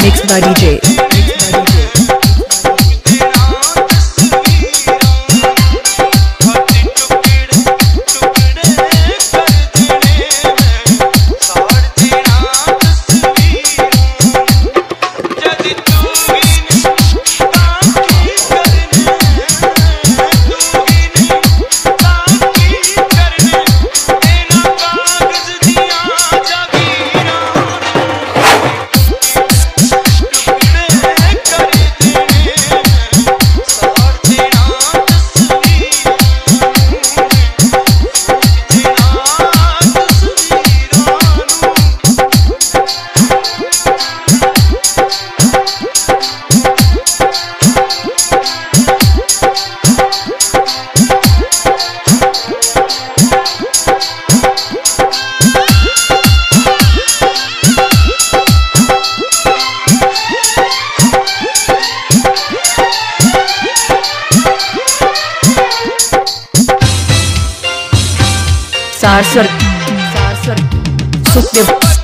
Mixed by DJ. Sarsar. Sarsar. Sukhdev. DJ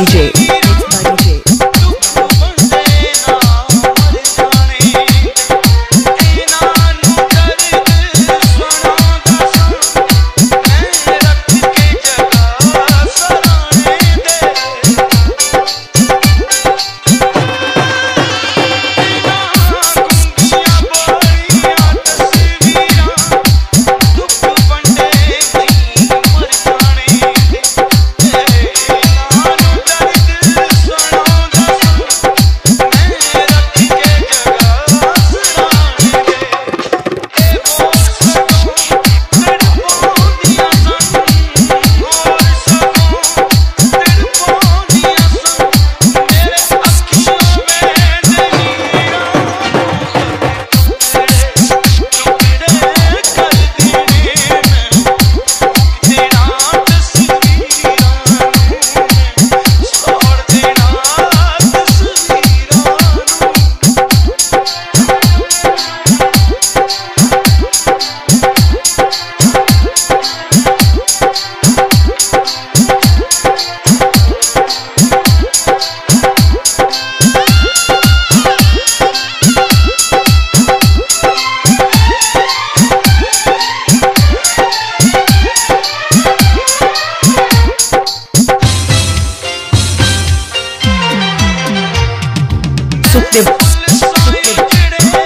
DJ.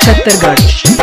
Chhattargarh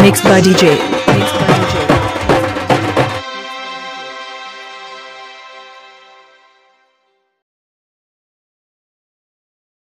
mixed by DJ